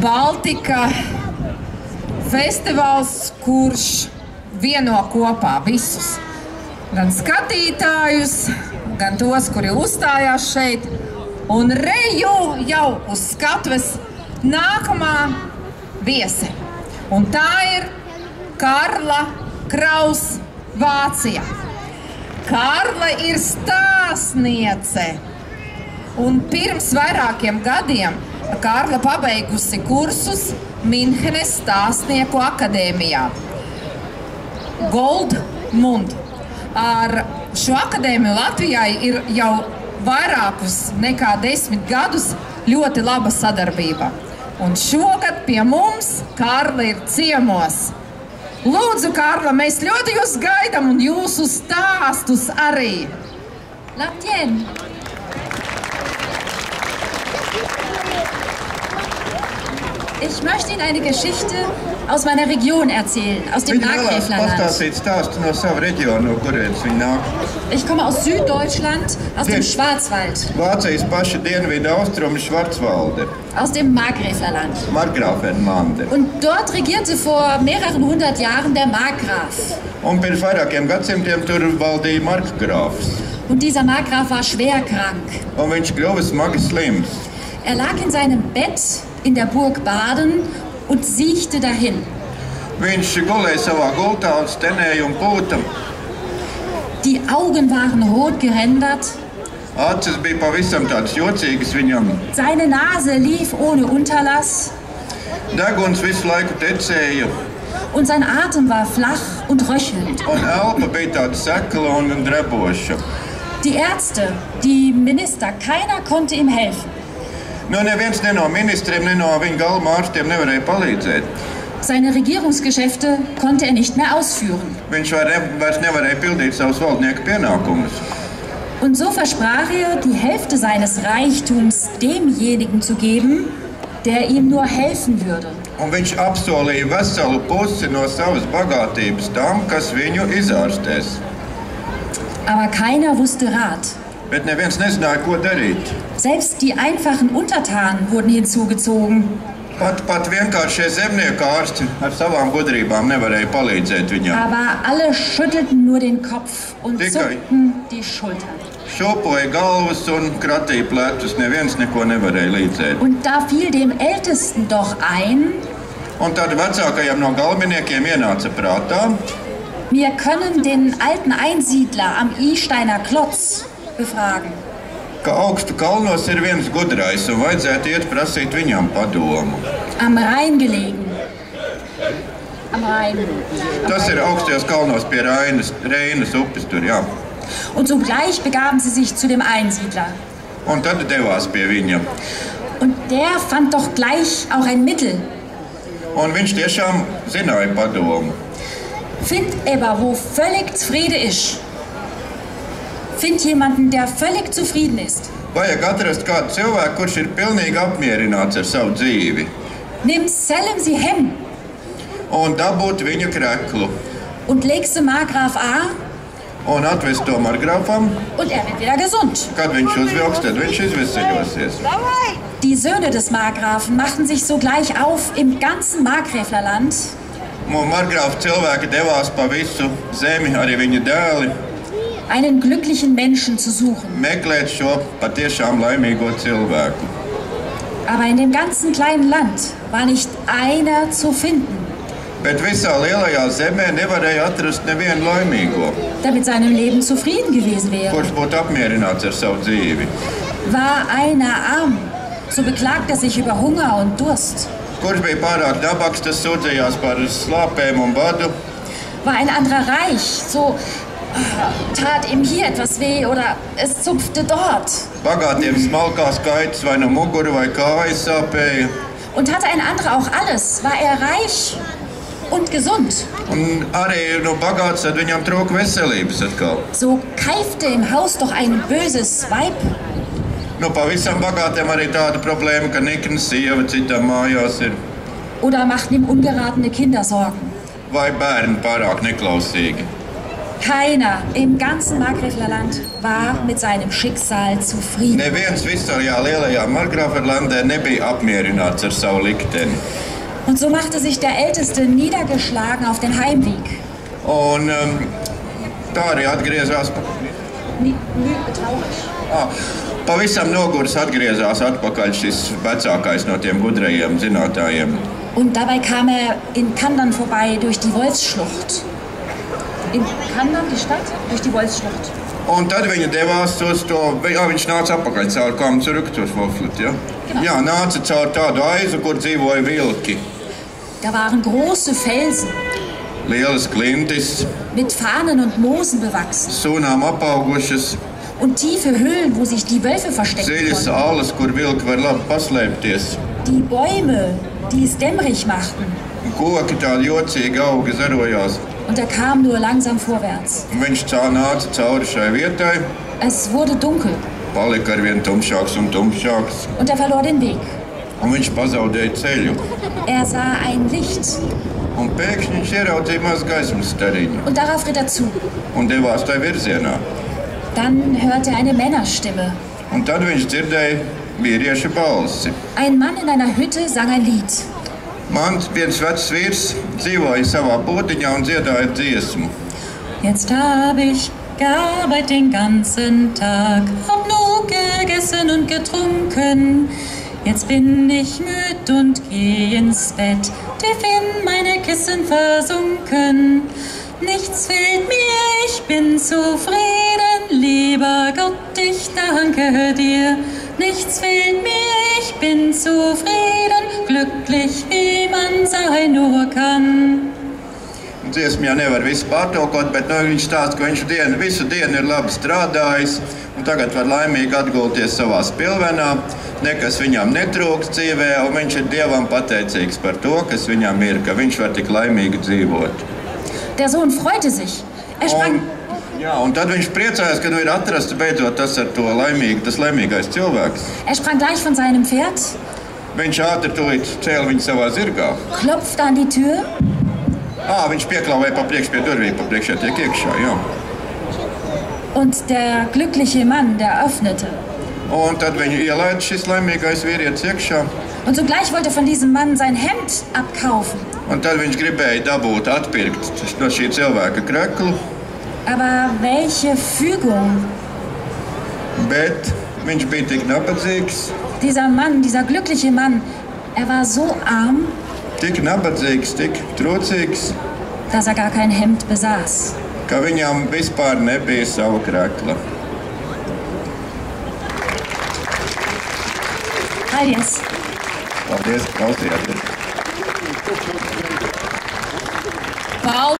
Baltika festivāls, kurš vieno kopā visus. Gan skatītājus, gan tos, kuri uzstājās šeit. Un reju jau uz skatuves nākamā viese. Un tā ir Karla Kraus, Vācija. Karla ir stāstniece. Un pirms vairākiem gadiem Kārla pabeigusi kursus Minhenes stāstnieku akadēmijā. Goldmund. Ar šo akadēmiju Latvijai ir jau vairākus nekā desmit gadus ļoti laba sadarbība. Un šogad pie mums Kārla ir ciemos. Lūdzu, Kārla, mēs ļoti jūs gaidām un jūsu stāstus arī. Labdien! Ich möchte Ihnen eine Geschichte aus meiner Region erzählen, aus dem nāk. Ich komme aus Süddeutschland, aus dem Ja. Schwarzwald, Vācijas paša dienvidu austrumu Švarcvalde, aus dem Markgräflerland. Markgrāfenmande. Und dort regierte vor mehreren hundert Jahren der Markgraf. Un pirms vairākiem gadsimtiem tur valdīja Markgrāfs. Und dieser Markgraf war schwer krank. Un viņš kļuva smagi slims. Er lag in seinem Bett in der Burg Baden und siechte dahin. Viņš gulēja savā gultā un stenēja un pūta. Die Augen waren rot gerändert, Acis bija pavisam tāds jocīgs viņam. seine Nase lief ohne Unterlass Deguns visu laiku tecēja, und sein Atem war flach und röchelnd. un elpa bija tāda sekla un dreboša. Die Ärzte, die Minister, keiner konnte ihm helfen. Nu, neviens ne no ministriem, ne no viņa galvenā ārstiem nevarēja palīdzēt. Seine Regierungsgeschäfte konnte er nicht mehr ausführen. Viņš ne, vairs nevarēja pildīt savus valdnieku pienākumus. Und so versprach er, die Hälfte seines Reichtums demjenigen zu geben, der ihm nur helfen würde. Un viņš apsolīja veselu pusi no savas bagātības tam, kas viņu izārstēs. Aber keiner wusste Rat. Bet neviens nezināja, ko darīt. Selbst die einfachen Untertanen wurden hinzugezogen. Pat, pat vienkāršie zemnieku ārsti ar savām gudrībām nevarēja palīdzēt viņam. Aber alle schüttelten nur den Kopf und Dicker. zuckten die Schultern. Šopoja galvas un kratīja plecus. Neviens neko nevarēja līdzēt. Und da fiel dem Ältesten doch ein, Un tad vecākajam no galveniekiem ienāca prātā, wir können den alten Einsiedler am Isteiner Klotz befragen. ka augstu kalnos ir viens gudrais un vajadzētu iet prasīt viņam padomu. Am Rhein gelegen. Am Rhein. Am Tas Rhein. ir augstajos kalnos pie Rainas, Reinas upes tur, jā. Und sogleich begaben sie sich zu dem Einsiedler. Un tad devās pie viņa. Und der fand doch gleich auch ein Mittel. Un viņš tiešām zināja padomu. Find aber, wo völlig Friede ist. Find jemanden, der völlig zufrieden ist. Vajag atrast kādu cilvēku, kurš ir pilnīgi apmierināts ar savu dzīvi, Nimm Selim sie hem un dabūt viņa kreklu, und leg sie Markgraf A un atvest to margrafam. und er wird wieder gesund. Kad viņš uzvilks, tad viņš izveseļosies. Die Söhne des Markgrafen machten sich sogleich auf im ganzen Markgräflerland Un margrāfa cilvēki devās pa visu zemi, arī viņa dēli, einen glücklichen Menschen zu suchen. Aber in dem ganzen kleinen Land war nicht einer zu finden, der mit seinem Leben zufrieden gewesen wäre. War einer arm, so beklagte er sich über Hunger und Durst. War ein anderer reich, so tat ihm hier etwas weh oder es zupfte dort. Bagātiem smalkās kaitas vai no muguras vai kājas sāpēja. Und hatte ein anderer auch alles, war er reich und gesund. Un arī no bagātas tad viņam trūka veselības atkal. So keifte im Haus doch ein böses Weib. Nu, pavisam bagātiem arī tāda problēma, ka nikna sieva citām mājās ir. Oder machten ihm ungeratene Kinder Sorgen. Vai bērni pārāk neklausīgi. Keiner im ganzen Markgräflerland war mit seinem Schicksal zufrieden. Neviens visajā lielajā Margrāferlandē nebija apmierināts ar savu likteni. Und so machte sich der Älteste niedergeschlagen auf den Heimweg. Un um, tā arī atgriezās. Mü- mü- betraurig. Ah, pavisam noguris atgriezās atpakaļ šis vecākais no tiem gudrajiem zinātājiem. Und dabei kam er in Kandern vorbei durch die Wolfsschlucht. In Kandern, die Stadt, durch die Wolfsschlucht. Un tad viņi devās uz to, jā, viņš nāca atpakaļ caur Kamcuruktos Voflit, ja? Genau. Jā, nāca caur tādu aizu, kur dzīvoja vilki. Da waren große Felsen Lielas klintis, mit Fahnen und Moosen bewachsen sunām apaugušas, und tiefe Höhlen, wo sich die Wölfe verstecken dziļas konnten. alas, kur vilki var labi paslēpties. Die Bäume, die es dämmerig machten. Koki tādi jocīgi augi zarojās. Und er kam nur langsam vorwärts. Un Es wurde dunkel un und er verlor den Weg. un. Er sah ein Licht Un pēkšņi viņš ieraudzīja mazu gaismas stariņu und darauf ritt er zu. un devās tajā virzienā. Dann hörte er eine Männerstimme. Un tad viņš dzirdēja vīrieša balsi. Ein Mann in einer Hütte sang ein Lied. Mans viens vecs vīrs dzīvoja savā būdiņā un dziedāja dziesmu. Jetzt hab ich gearbeitet den ganzen Tag, hab nur gegessen und getrunken. Jetzt bin ich müd und geh ins Bett, tief in meine Kissen versunken. Nichts fehlt mir, ich bin zufrieden, lieber Gott, ich danke dir. Nichts fehlt mir, bin zufrieden, glücklich wie man sein nur kann. Dziesmu jau nevar visu pārtulkot, bet nu, viņš stāsta, ka viņš dienu, visu dienu ir labi strādājis un tagad var laimīgi atgulties savā pilvenā. Nekas viņam netrūks dzīvē, un viņš ir Dievam pateicīgs par to, kas viņam ir, ka viņš var tik laimīgi dzīvot. Der Sohn freute sich. Er sprang, Un, jā, un tad viņš priecājās, ka nu ir atrasts beidzot tas ar to laimīgu, tas laimīgais cilvēks. er sprang gleich von seinem Pferd, Viņš ātri tūlīt cēla viņu savā zirgā. klopfte an die Tür À, viņš pieklāvēja pa priekšu pie durvīm, pa priekšā tiek iekšā. Jā. und der glückliche Mann, der öffnete. Un tad viņu ielaida šis laimīgais vīrietis iekšā. Und sogleich wollte von diesem Mann sein Hemd abkaufen. Un tad viņš gribēja dabūt, atpirkt no šī cilvēka kreklu, Aber welche Fügung! bet viņš bija tik nabadzīgs, Dieser Mann, dieser glückliche Mann, er war so arm, tik nabadzīgs, tik trūcīgs, dass er gar kein Hemd besaß. ka viņam vispār nebija sava krekla. Paldies! Paldies, klausījāties! Paldies!